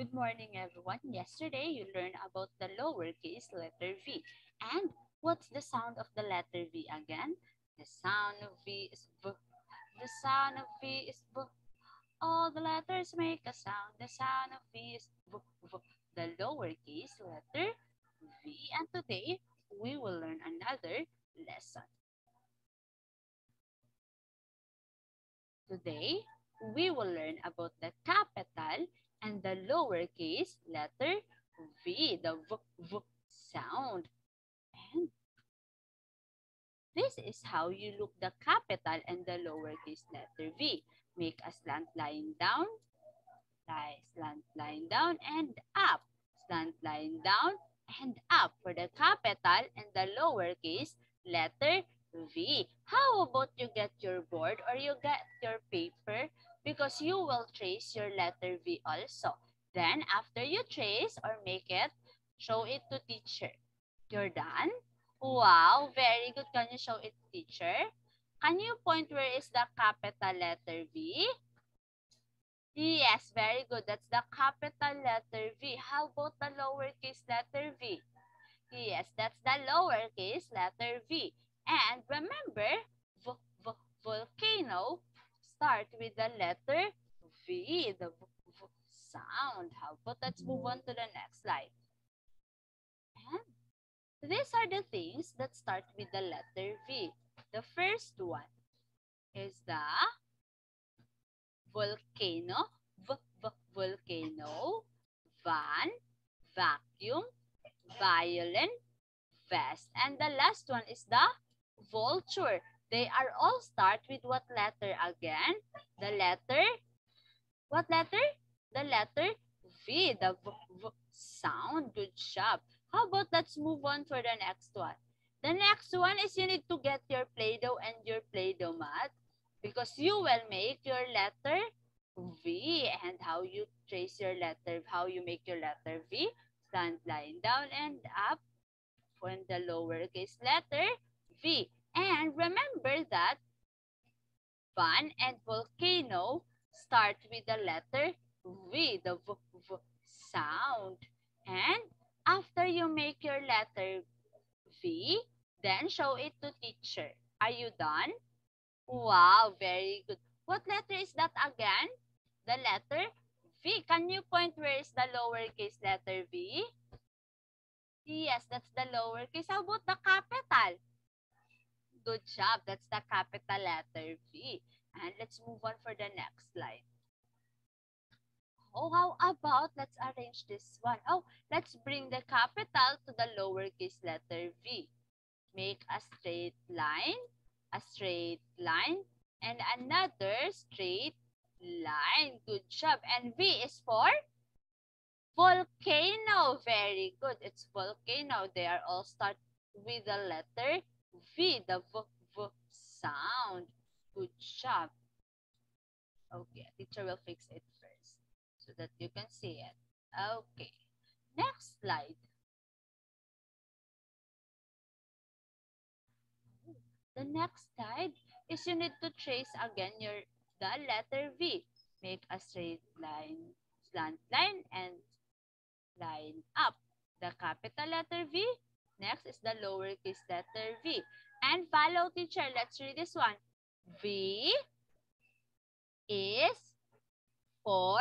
Good morning, everyone. Yesterday, you learned about the lowercase letter V. And what's the sound of the letter V again? The sound of V is V. The sound of V is V. All the letters make a sound. The sound of V is V, V. The lowercase letter V. And today, we will learn another lesson. Today, we will learn about the capital and the lowercase letter V, the V, v sound. And this is how you look the capital and the lowercase letter V. Make a slant line down, slant line down and up, slant line down and up for the capital and the lowercase letter V. How about you get your board or you get your paper because you will trace your letter V also. Then after you trace or make it, show it to teacher. You're done? Wow, very good. Can you show it to teacher? Can you point where is the capital letter V? Yes, very good. That's the capital letter V. How about the lowercase letter v? Yes, that's the lowercase letter v. And remember, volcano start with the letter V, the v, v sound. How about let's move on to the next slide. And these are the things that start with the letter V. The first one is the volcano, v, v volcano, van, vacuum, violin, vest. And the last one is the vulture. They are all start with what letter again? The letter, what letter? The letter V, the v, v sound. Good job. How about let's move on for the next one. The next one is you need to get your Play-Doh and your Play-Doh mat because you will make your letter V and how you trace your letter, how you make your letter V, stand line down and up for the lowercase letter V. And remember that van and volcano start with the letter V, the v, v sound. And after you make your letter V, then show it to teacher. Are you done? Wow, very good. What letter is that again? The letter V. Can you point where is the lowercase letter V? Yes, that's the lowercase. How about the capital? Good job. That's the capital letter V. And let's move on for the next slide. Oh, how about, let's arrange this one. Oh, let's bring the capital to the lowercase letter V. Make a straight line, a straight line, and another straight line. Good job. And V is for volcano. Very good. It's volcano. They are all start with the letter V, the V, V sound. Good job. Okay, teacher will fix it first so that you can see it. Okay, next slide. The next slide is you need to trace again your the letter V. Make a straight line, slant line, and line up. The capital letter V Next is the lowercase letter v. And follow teacher. Let's read this one. V is for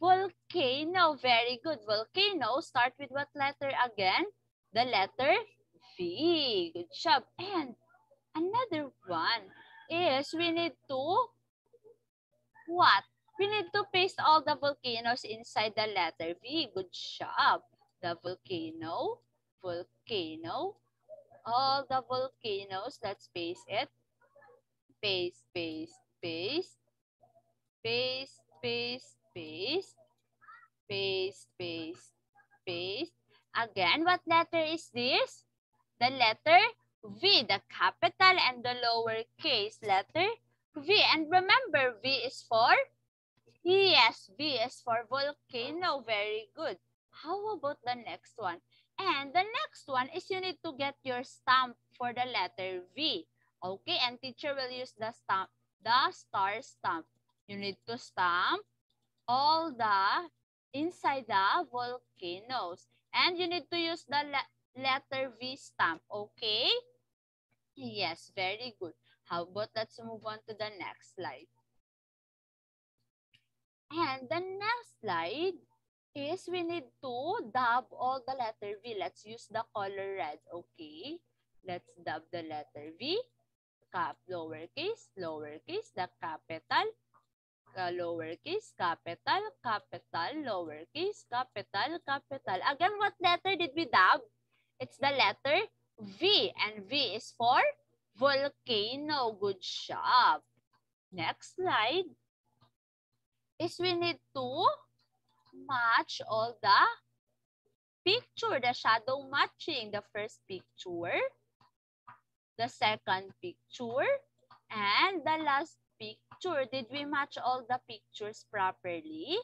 volcano. Very good. Volcano. Start with what letter again? The letter V. Good job. And another one is we need to what? We need to paste all the volcanoes inside the letter V. Good job. The volcano volcano. All the volcanoes, let's paste it. Paste, paste, paste. Paste, paste, paste. Paste, paste, paste. Again, what letter is this? The letter V, the capital and the lowercase letter V. And remember, V is for? Yes, V is for volcano. Very good. How about the next one? And the next one is you need to get your stamp for the letter V. Okay, and teacher will use the stamp, the star stamp. You need to stamp all the inside the volcanoes. And you need to use the le letter V stamp, okay? Yes, very good. How about let's move on to the next slide. And the next slide is we need to dub all the letter V. Let's use the color red, okay? Let's dub the letter V. Cap, lowercase, lowercase, the capital, lowercase, capital, capital, lowercase, capital, capital. Again, what letter did we dub? It's the letter V. And V is for volcano. Good job. Next slide is we need to match all the picture, the shadow matching. The first picture, the second picture, and the last picture. Did we match all the pictures properly?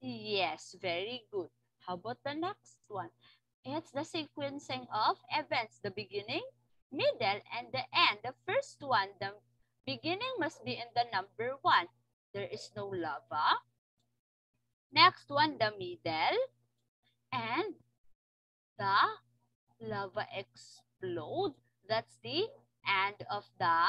Yes, very good. How about the next one? It's the sequencing of events, the beginning, middle, and the end. The first one, the beginning must be in the number one. There is no lava. Next one, the middle. And the lava explode. That's the end of the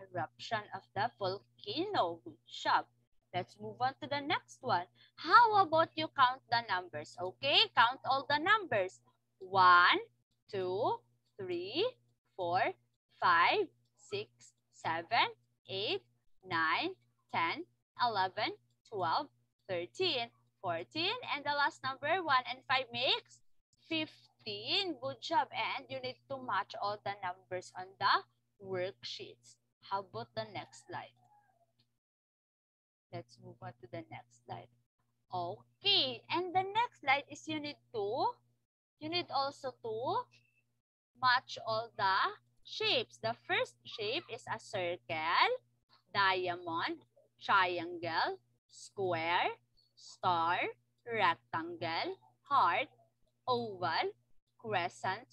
eruption of the volcano. Good job. Let's move on to the next one. How about you count the numbers? Okay, count all the numbers. One, two, three, four, five, six, seven, eight, 9, 10, 11, 12, 13, 14, and the last number 1 and 5 makes 15. Good job. And you need to match all the numbers on the worksheets. How about the next slide? Let's move on to the next slide. Okay, and the next slide is you need to, you need also to match all the shapes. The first shape is a circle diamond, triangle, square, star, rectangle, heart, oval, crescent.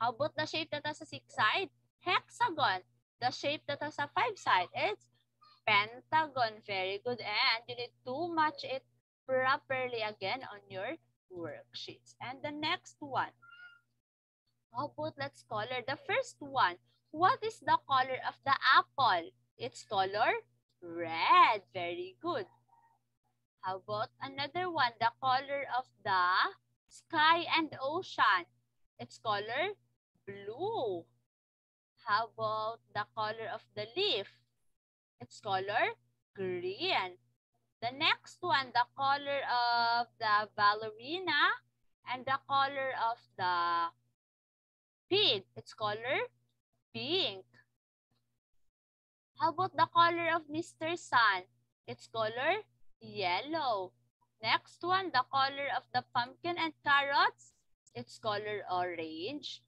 How about the shape that has a six side? Hexagon. The shape that has a five side, it's pentagon. Very good. And you need to match it properly again on your worksheets. And the next one. How about let's color the first one. What is the color of the apple? Its color? Red. Very good. How about another one? The color of the sky and ocean. Its color? Blue. How about the color of the leaf? Its color? Green. The next one, the color of the ballerina and the color of the pig. Its color? Pink. How about the color of Mr. Sun? Its color? Yellow. Next one, the color of the pumpkin and carrots? Its color orange.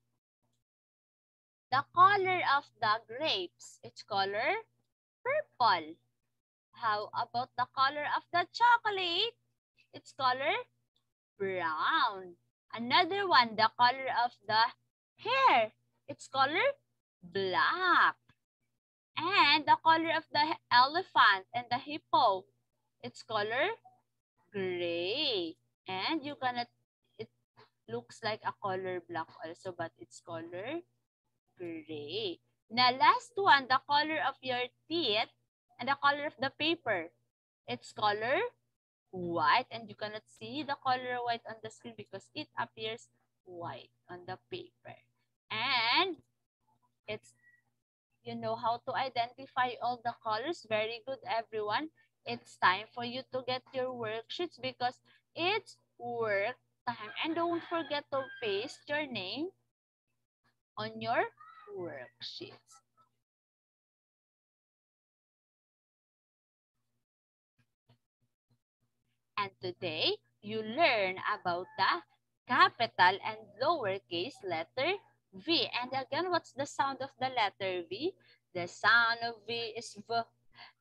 The color of the grapes? Its color purple. How about the color of the chocolate? Its color brown. Another one, the color of the hair. Its color black. And the color of the elephant and the hippo, its color gray. And you cannot, it looks like a color black also, but it's color gray. Now, last one, the color of your teeth and the color of the paper. Its color white and you cannot see the color white on the screen because it appears white on the paper. And it's you know how to identify all the colors. Very good, everyone. It's time for you to get your worksheets because it's work time. And don't forget to paste your name on your worksheets. And today, you learn about the capital and lowercase letter V. And again, what's the sound of the letter V? The sound of V is V.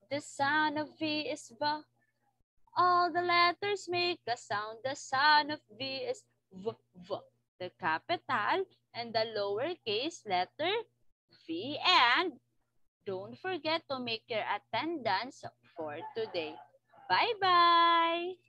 The sound of V is V. All the letters make a sound. The sound of V is V, V. The capital and the lowercase letter V. And don't forget to make your attendance for today. Bye-bye!